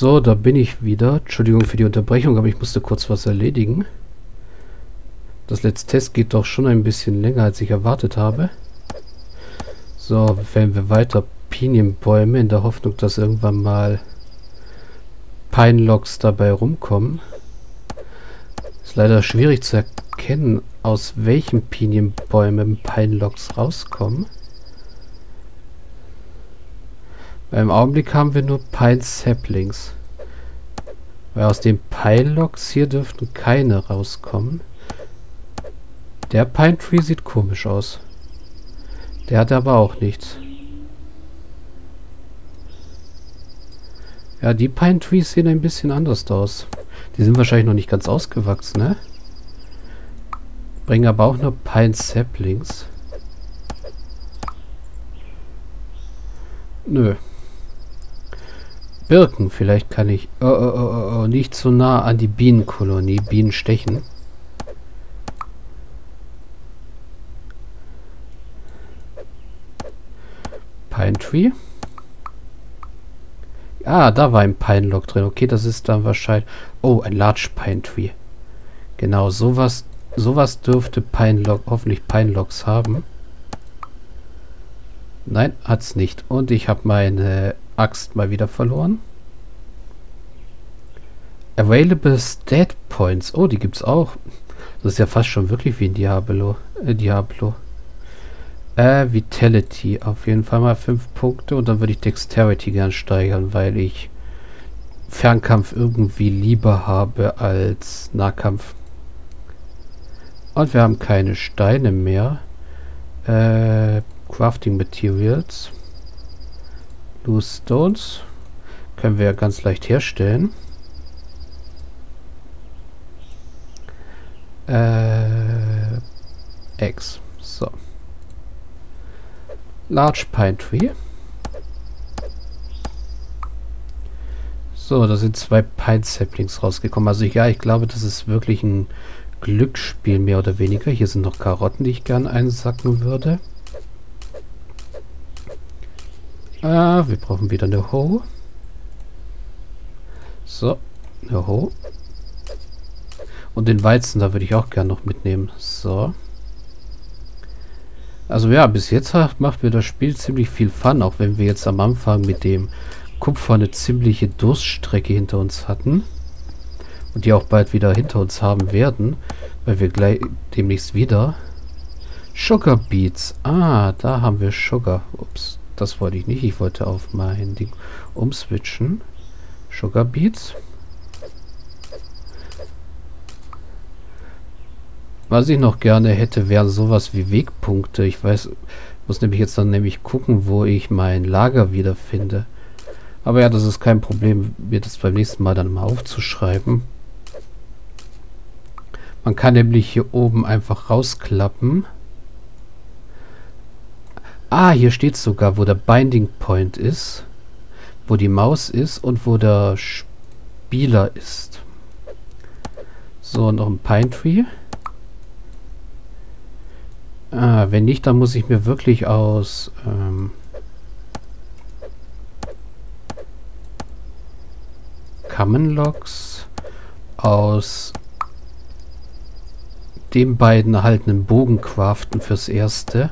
So, da bin ich wieder. Entschuldigung für die Unterbrechung, aber ich musste kurz was erledigen. Das letzte Test geht doch schon ein bisschen länger, als ich erwartet habe. So, fällen wir weiter Pinienbäume in der Hoffnung, dass irgendwann mal Pine-Logs dabei rumkommen. Ist leider schwierig zu erkennen, aus welchen Pinienbäumen Pine-Logs rauskommen. Im Augenblick haben wir nur Pine Saplings. Weil aus den Pine Logs hier dürften keine rauskommen. Der Pine Tree sieht komisch aus. Der hat aber auch nichts. Ja, die Pine Trees sehen ein bisschen anders aus. Die sind wahrscheinlich noch nicht ganz ausgewachsen, ne? Bringen aber auch nur Pine Saplings. Nö. Birken, vielleicht kann ich oh, oh, oh, oh, nicht zu nah an die Bienenkolonie, Bienen stechen. Pine Tree. Ah, da war ein Pine Log drin. Okay, das ist dann wahrscheinlich... Oh, ein Large Pine Tree. Genau, sowas, sowas dürfte Pine Log, hoffentlich Pine Logs haben. Nein, hat's nicht. Und ich habe meine Axt mal wieder verloren. Available Stat Points. Oh, die gibt's auch. Das ist ja fast schon wirklich wie ein Diablo. Äh, Diablo. Äh, Vitality. Auf jeden Fall mal 5 Punkte. Und dann würde ich Dexterity gern steigern, weil ich Fernkampf irgendwie lieber habe als Nahkampf. Und wir haben keine Steine mehr. Äh, Crafting Materials. Loose Stones können wir ja ganz leicht herstellen. Äh, X. So. Large Pine Tree. So, da sind zwei Pine Saplings rausgekommen. Also ja, ich glaube, das ist wirklich ein Glücksspiel, mehr oder weniger. Hier sind noch Karotten, die ich gern einsacken würde. Ah, wir brauchen wieder eine Hoe. So, eine Hoe. Und den Weizen, da würde ich auch gerne noch mitnehmen. So. Also ja, bis jetzt macht mir das Spiel ziemlich viel Fun, auch wenn wir jetzt am Anfang mit dem Kupfer eine ziemliche Durststrecke hinter uns hatten. Und die auch bald wieder hinter uns haben werden, weil wir gleich demnächst wieder Sugar Beets. Ah, da haben wir Sugar. Ups, das wollte ich nicht. Ich wollte auf mein Ding umswitchen. Sugar Beats. Was ich noch gerne hätte, wären sowas wie Wegpunkte. Ich weiß, muss nämlich jetzt dann nämlich gucken, wo ich mein Lager wiederfinde. Aber ja, das ist kein Problem, mir das beim nächsten Mal dann mal aufzuschreiben. Man kann nämlich hier oben einfach rausklappen. Ah, hier steht sogar, wo der Binding Point ist. Wo die Maus ist und wo der Spieler ist. So, noch ein Pine Tree. Ah, wenn nicht, dann muss ich mir wirklich aus... Ähm, Common Logs aus den beiden halt einen Bogen craften fürs Erste.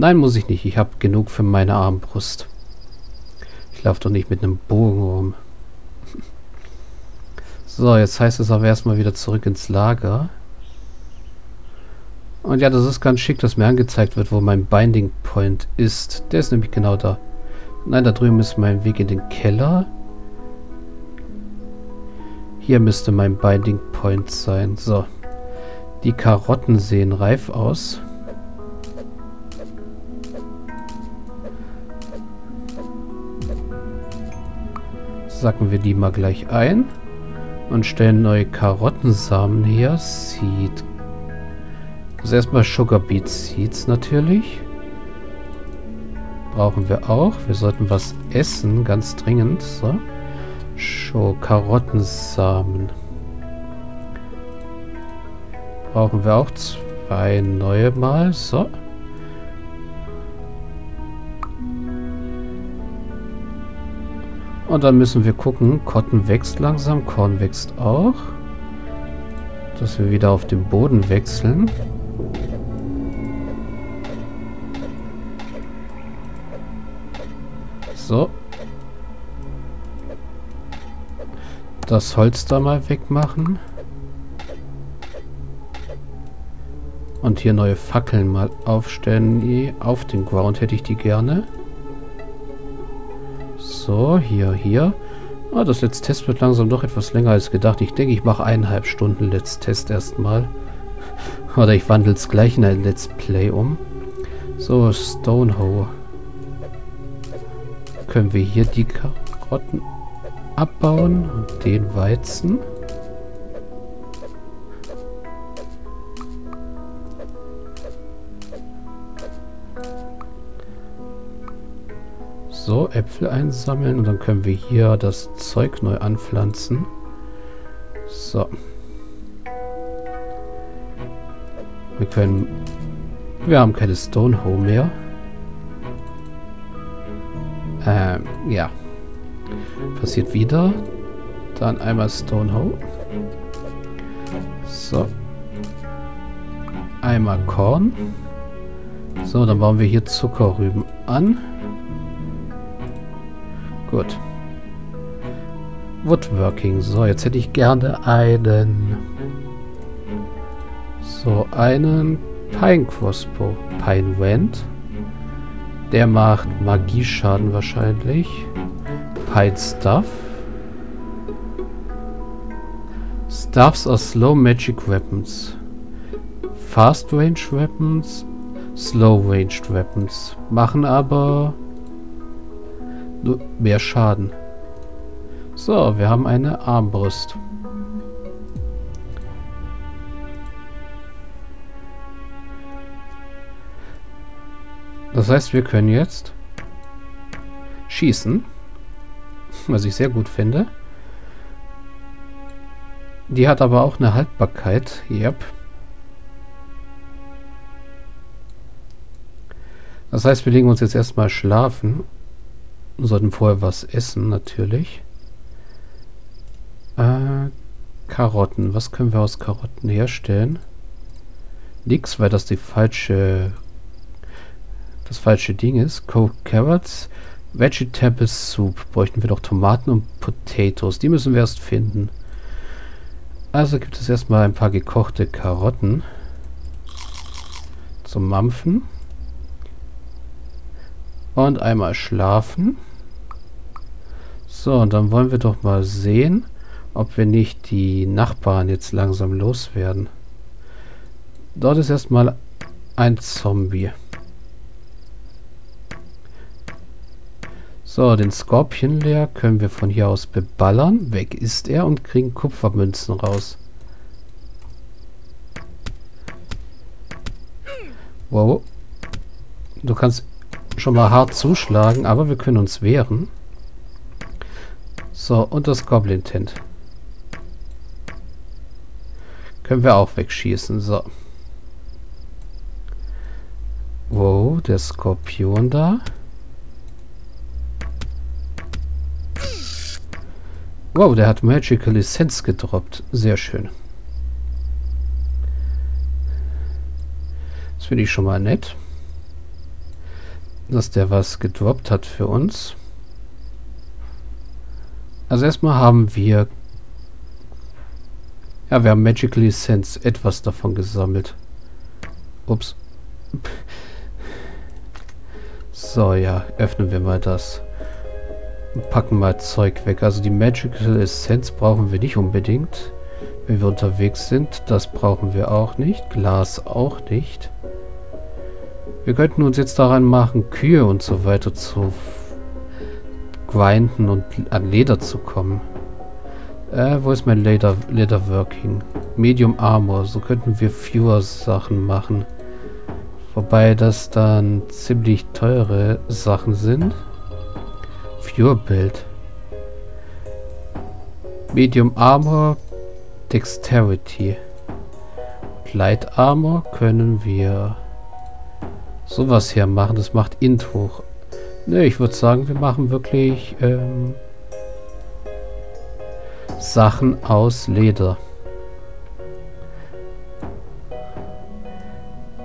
Nein, muss ich nicht. Ich habe genug für meine Armbrust. Ich laufe doch nicht mit einem Bogen rum. So, jetzt heißt es aber erstmal wieder zurück ins Lager. Und ja, das ist ganz schick, dass mir angezeigt wird, wo mein Binding Point ist. Der ist nämlich genau da. Nein, da drüben ist mein Weg in den Keller. Hier müsste mein Binding Point sein. So. Die Karotten sehen reif aus. Sacken wir die mal gleich ein und stellen neue Karottensamen her. Seed. Also erstmal Sugar Beet Seeds natürlich. Brauchen wir auch. Wir sollten was essen, ganz dringend. So. Show Karottensamen. Brauchen wir auch zwei neue mal. So. Und dann müssen wir gucken, Cotton wächst langsam, Korn wächst auch. Dass wir wieder auf den Boden wechseln. So. Das Holz da mal wegmachen. Und hier neue Fackeln mal aufstellen. Auf den Ground hätte ich die gerne. So, hier, hier. Ah, das Let's Test wird langsam doch etwas länger als gedacht. Ich denke, ich mache eineinhalb Stunden Let's Test erstmal. Oder ich wandle es gleich in ein Let's Play um. So, Stonehoe. Können wir hier die Karotten abbauen und den Weizen. So, Äpfel einsammeln und dann können wir hier das Zeug neu anpflanzen. So. Wir können... Wir haben keine Stonehoe mehr. Ähm, ja. Passiert wieder. Dann einmal Stonehoe. So. Einmal Korn. So, dann bauen wir hier Zuckerrüben an. Gut. Woodworking. So, jetzt hätte ich gerne einen... So, einen Pine Crossbow. Pine Wand. Der macht Magieschaden wahrscheinlich. Pine Stuff. Stuffs are slow magic weapons. Fast range weapons. Slow ranged weapons. Machen aber nur mehr Schaden. So, wir haben eine Armbrust. Das heißt, wir können jetzt schießen. Was ich sehr gut finde. Die hat aber auch eine Haltbarkeit. Yep. Das heißt, wir legen uns jetzt erstmal schlafen wir sollten vorher was essen, natürlich. Äh, Karotten. Was können wir aus Karotten herstellen? Nix, weil das die falsche das falsche Ding ist. Cooked Carrots. Vegetable Soup. Bräuchten wir doch Tomaten und Potatoes. Die müssen wir erst finden. Also gibt es erstmal ein paar gekochte Karotten. Zum Mampfen. Und einmal schlafen. So, und dann wollen wir doch mal sehen, ob wir nicht die Nachbarn jetzt langsam loswerden. Dort ist erstmal ein Zombie. So, den Skorpion leer können wir von hier aus beballern. Weg ist er und kriegen Kupfermünzen raus. Wow. Du kannst schon mal hart zuschlagen, aber wir können uns wehren. So, und das Goblin Tent. Können wir auch wegschießen. So. Wow, der Skorpion da. Wow, der hat Magical Essence gedroppt. Sehr schön. Das finde ich schon mal nett. Dass der was gedroppt hat für uns. Also erstmal haben wir... Ja, wir haben Magical Essence etwas davon gesammelt. Ups. So, ja, öffnen wir mal das. packen mal Zeug weg. Also die Magical Essence brauchen wir nicht unbedingt. Wenn wir unterwegs sind, das brauchen wir auch nicht. Glas auch nicht. Wir könnten uns jetzt daran machen, Kühe und so weiter zu grinden und an Leder zu kommen. Äh, wo ist mein Leder, Leatherworking? Medium Armor. So könnten wir fewer Sachen machen. Wobei das dann ziemlich teure Sachen sind. Fewer Build. Medium Armor. Dexterity. Light Armor können wir sowas hier machen. Das macht Int hoch. Ne, ich würde sagen, wir machen wirklich ähm, Sachen aus Leder.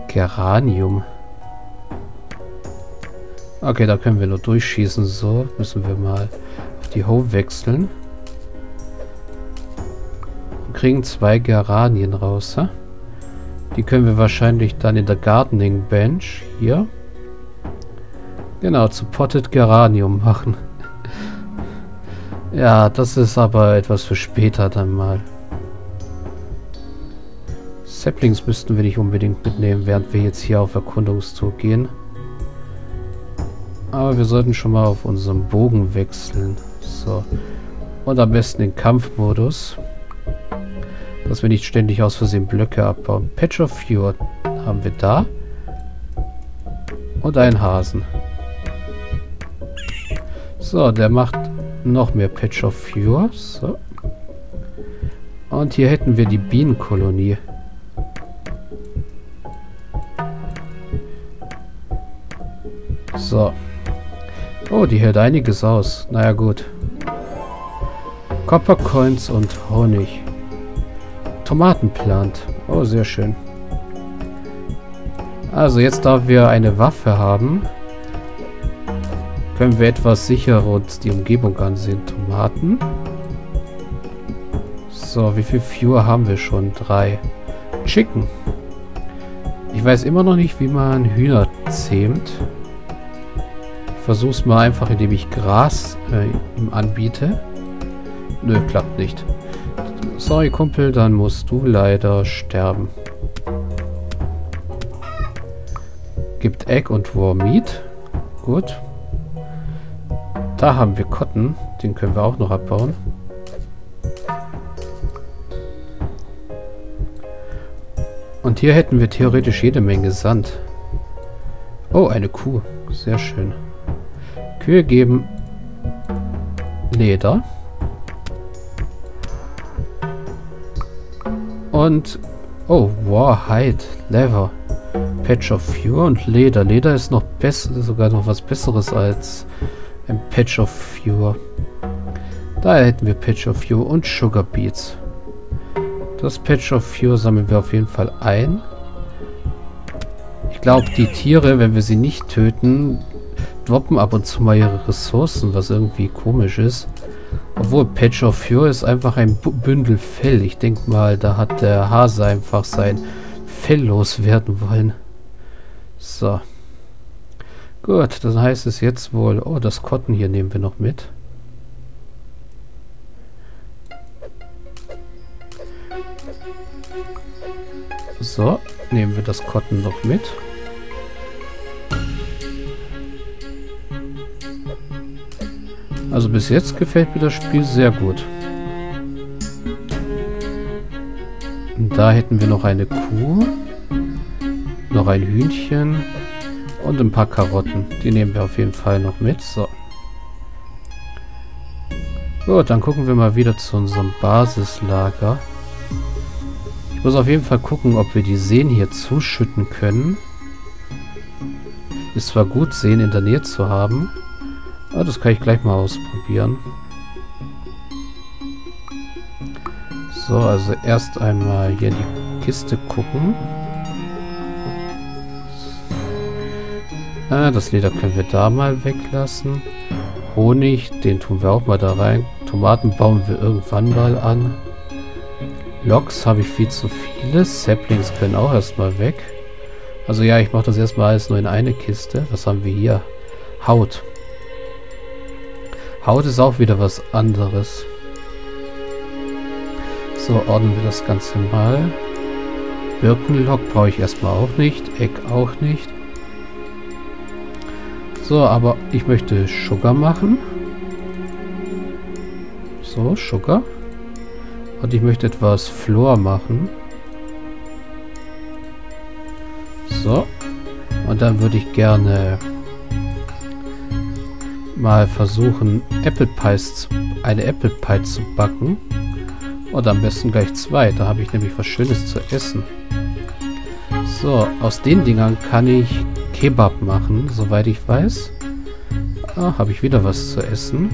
Geranium. Okay, da können wir nur durchschießen. So, müssen wir mal auf die Home wechseln. Und kriegen zwei Geranien raus. Hä? Die können wir wahrscheinlich dann in der Gardening Bench hier genau zu Potted Geranium machen. ja, das ist aber etwas für später dann mal. Saplings müssten wir nicht unbedingt mitnehmen, während wir jetzt hier auf Erkundungstour gehen. Aber wir sollten schon mal auf unserem Bogen wechseln. So. Und am besten den Kampfmodus. Dass wir nicht ständig aus Versehen Blöcke abbauen. Patch of Fjord haben wir da. Und einen Hasen. So, der macht noch mehr Patch of Fjord. So. Und hier hätten wir die Bienenkolonie. So. Oh, die hält einiges aus. Naja, gut. Copper Coins und Honig. Tomatenplant. Oh, sehr schön. Also jetzt, da wir eine Waffe haben, können wir etwas sicherer uns die Umgebung ansehen. Tomaten. So, wie viel Fuhr haben wir schon? Drei. Chicken. Ich weiß immer noch nicht, wie man Hühner zähmt versuch's mal einfach, indem ich Gras äh, ihm anbiete. Nö, klappt nicht. Sorry, Kumpel, dann musst du leider sterben. Gibt Egg und Raw Meat. Gut. Da haben wir Cotton. Den können wir auch noch abbauen. Und hier hätten wir theoretisch jede Menge Sand. Oh, eine Kuh. Sehr schön. Kühe geben Leder. Und, oh, wow, Hide, Leather, Patch of Fuel und Leder. Leder ist noch besser, sogar noch was Besseres als ein Patch of Fuel. Da hätten wir Patch of Fuel und Sugar Beets. Das Patch of Fuel sammeln wir auf jeden Fall ein. Ich glaube, die Tiere, wenn wir sie nicht töten, droppen ab und zu mal ihre Ressourcen, was irgendwie komisch ist. Obwohl Patch of Fury ist einfach ein B Bündel Fell. Ich denke mal, da hat der Hase einfach sein Fell loswerden wollen. So. Gut, dann heißt es jetzt wohl... Oh, das Cotton hier nehmen wir noch mit. So, nehmen wir das Cotton noch mit. Also bis jetzt gefällt mir das Spiel sehr gut. Und da hätten wir noch eine Kuh. Noch ein Hühnchen. Und ein paar Karotten. Die nehmen wir auf jeden Fall noch mit. So. Gut, dann gucken wir mal wieder zu unserem Basislager. Ich muss auf jeden Fall gucken, ob wir die Seen hier zuschütten können. Ist zwar gut, Seen in der Nähe zu haben. Ah, das kann ich gleich mal ausprobieren. So, also erst einmal hier in die Kiste gucken. Ah, das Leder können wir da mal weglassen. Honig, den tun wir auch mal da rein. Tomaten bauen wir irgendwann mal an. Loks habe ich viel zu viele. Saplings können auch erstmal weg. Also ja, ich mache das erstmal alles nur in eine Kiste. Was haben wir hier? Haut. Haut ist auch wieder was anderes. So, ordnen wir das Ganze mal. Birkenlock brauche ich erstmal auch nicht. Eck auch nicht. So, aber ich möchte Sugar machen. So, Sugar. Und ich möchte etwas Flor machen. So. Und dann würde ich gerne mal versuchen, Apple Pies zu, eine Apple Pie zu backen. Oder am besten gleich zwei. Da habe ich nämlich was Schönes zu essen. So, aus den Dingern kann ich Kebab machen, soweit ich weiß. Ah, habe ich wieder was zu essen.